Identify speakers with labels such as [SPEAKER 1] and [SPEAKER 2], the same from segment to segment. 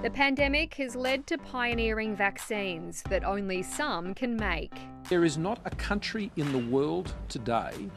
[SPEAKER 1] The pandemic has led to pioneering vaccines that only some can make.
[SPEAKER 2] There is not a country in the world today,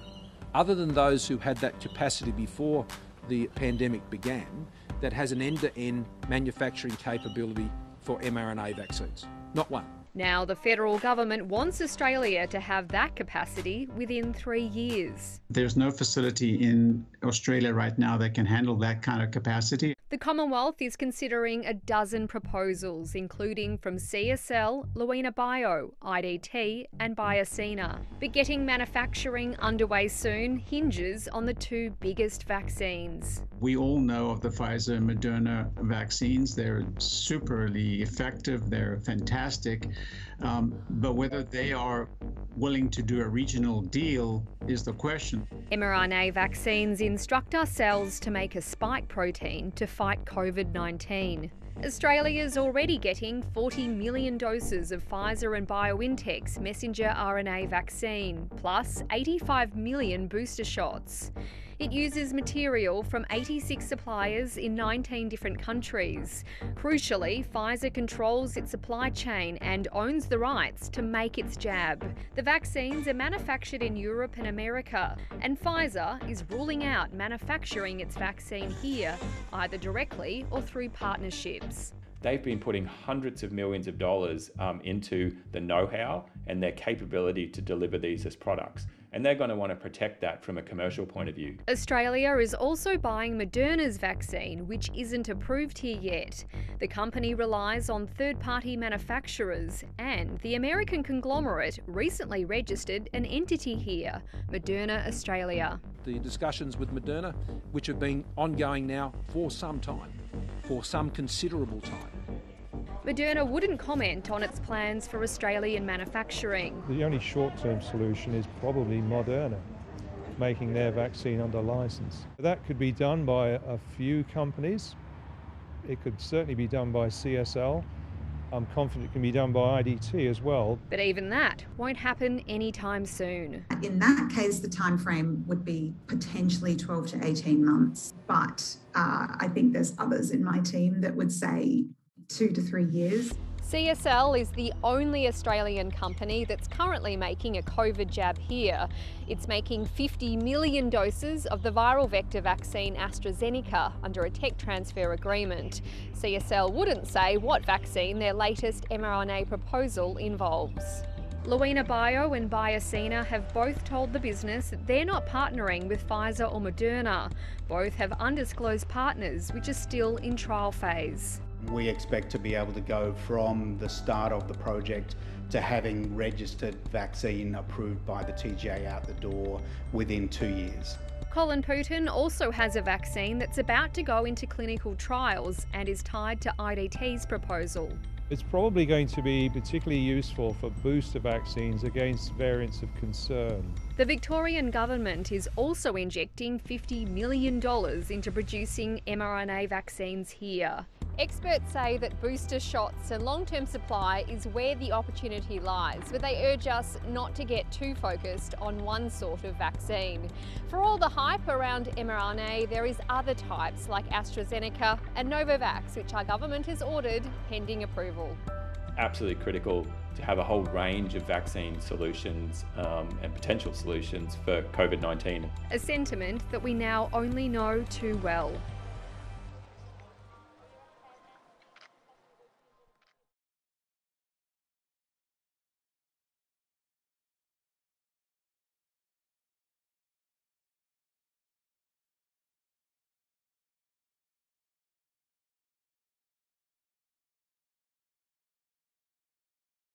[SPEAKER 2] other than those who had that capacity before the pandemic began, that has an end to end manufacturing capability for mRNA vaccines. Not one.
[SPEAKER 1] Now, the federal government wants Australia to have that capacity within three years.
[SPEAKER 3] There's no facility in Australia right now that can handle that kind of capacity.
[SPEAKER 1] The Commonwealth is considering a dozen proposals, including from CSL, Luina Bio, IDT, and Biocina. But getting manufacturing underway soon hinges on the two biggest vaccines.
[SPEAKER 3] We all know of the Pfizer and Moderna vaccines. They're superly effective, they're fantastic. Um, but whether they are willing to do a regional deal is the question.
[SPEAKER 1] mRNA vaccines instruct our cells to make a spike protein to fight COVID 19. Australia's already getting 40 million doses of Pfizer and BioNTech's messenger RNA vaccine, plus 85 million booster shots. It uses material from 86 suppliers in 19 different countries. Crucially, Pfizer controls its supply chain and owns the rights to make its jab. The vaccines are manufactured in Europe and America, and Pfizer is ruling out manufacturing its vaccine here, either directly or through partnerships
[SPEAKER 4] they've been putting hundreds of millions of dollars um, into the know how and their capability to deliver these as products. And they're going to want to protect that from a commercial point of view.
[SPEAKER 1] Australia is also buying Moderna's vaccine, which isn't approved here yet. The company relies on third party manufacturers, and the American conglomerate recently registered an entity here, Moderna Australia.
[SPEAKER 2] The discussions with Moderna, which have been ongoing now for some time, for some considerable time.
[SPEAKER 1] Moderna wouldn't comment on its plans for Australian manufacturing.
[SPEAKER 5] The only short term solution is probably Moderna making their vaccine under license. That could be done by a few companies. It could certainly be done by CSL. I'm confident it can be done by IDT as well.
[SPEAKER 1] But even that won't happen anytime soon.
[SPEAKER 6] In that case, the time frame would be potentially 12 to 18 months. But uh, I think there's others in my team that would say two to three years.
[SPEAKER 1] CSL is the only Australian company that's currently making a COVID jab here. It's making 50 million doses of the viral vector vaccine AstraZeneca under a tech transfer agreement. CSL wouldn't say what vaccine their latest mRNA proposal involves. Luina Bio and Biocina have both told the business they're not partnering with Pfizer or Moderna. Both have undisclosed partners which are still in trial phase.
[SPEAKER 7] We expect to be able to go from the start of the project to having registered vaccine approved by the TGA out the door within two years.
[SPEAKER 1] Colin Pouton also has a vaccine that's about to go into clinical trials and is tied to IDT's proposal.
[SPEAKER 5] It's probably going to be particularly useful for booster vaccines against variants of concern.
[SPEAKER 1] The Victorian government is also injecting $50 million into producing mRNA vaccines here. Experts say that booster shots and long term supply is where the opportunity lies, but they urge us not to get too focused on one sort of vaccine. For all the hype around mRNA, there is other types like AstraZeneca and Novavax, which our government has ordered pending approval.
[SPEAKER 4] Absolutely critical to have a whole range of vaccine solutions um, and potential solutions for COVID 19.
[SPEAKER 1] A sentiment that we now only know too well.